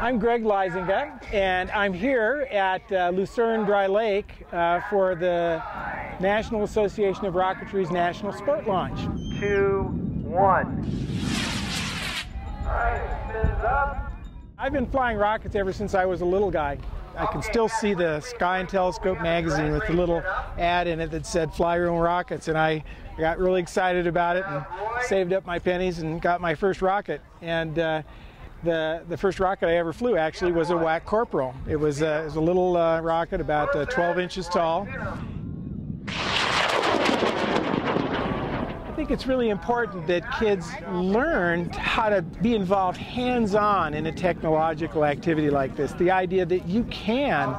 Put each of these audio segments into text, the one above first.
I'm Greg Lyzenga, and I'm here at uh, Lucerne Dry Lake uh, for the National Association of Rocketry's National Sport Launch. Two, one. I've been flying rockets ever since I was a little guy. I can still see the Sky and Telescope magazine with the little ad in it that said fly your own rockets and I got really excited about it and saved up my pennies and got my first rocket and uh, the, the first rocket I ever flew actually was a WAC Corporal. It was, uh, it was a little uh, rocket about uh, 12 inches tall I think it's really important that kids learn how to be involved hands-on in a technological activity like this. The idea that you can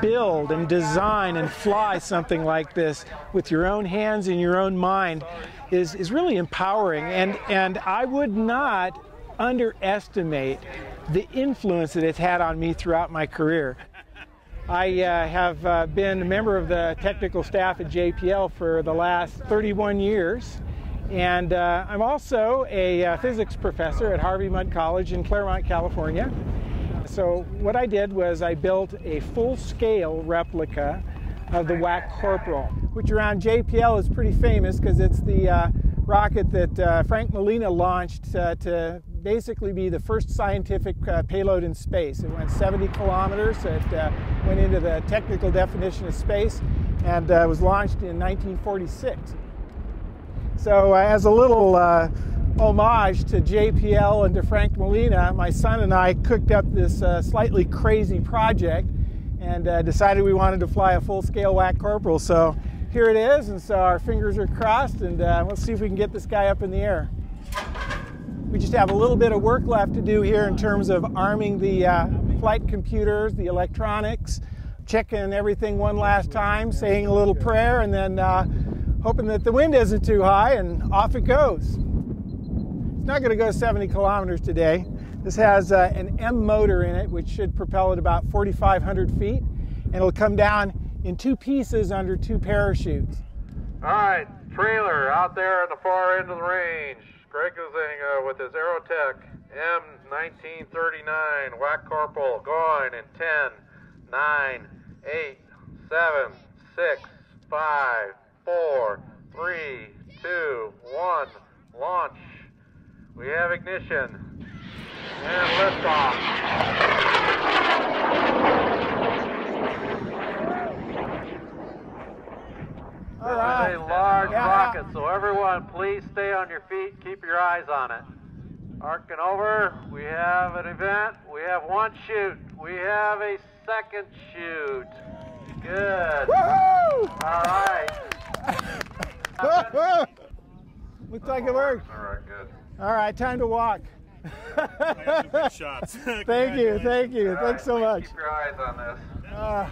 build and design and fly something like this with your own hands and your own mind is, is really empowering. And, and I would not underestimate the influence that it's had on me throughout my career. I uh, have uh, been a member of the technical staff at JPL for the last 31 years. And uh, I'm also a uh, physics professor at Harvey Mudd College in Claremont, California. So what I did was I built a full-scale replica of the WAC Corporal, which around JPL is pretty famous because it's the uh, rocket that uh, Frank Malina launched to basically be the first scientific uh, payload in space. It went 70 kilometers. It uh, went into the technical definition of space and uh, was launched in 1946. So uh, as a little uh, homage to JPL and to Frank Malina, my son and I cooked up this uh, slightly crazy project and decided we wanted to fly a full-scale WAC Corporal. So here it is, and so our fingers are crossed, and let's see if we can get this guy up in the air. We just have a little bit of work left to do here in terms of arming the uh, flight computers, the electronics, checking everything one last time, saying a little prayer, and then uh, hoping that the wind isn't too high, and off it goes. It's not going to go 70 kilometers today. This has uh, an M motor in it, which should propel it about 4,500 feet, and it'll come down in two pieces under two parachutes. All right, trailer out there at the far end of the range. Greg Huizinga uh, with his Aerotech M1939 WAC Corporal going in 10, 9, 8, 7, 6, 5, 4, 3, 2, 1, launch. We have ignition and liftoff. All right. a large so everyone please stay on your feet, keep your eyes on it. Arcing over, we have an event, we have one chute. we have a second chute. Good. Woohoo! All right. Looks like it worked. All right, good. All right, time to walk. shots. thank you, thank you. All Thanks right, so much. Keep your eyes on this. Uh,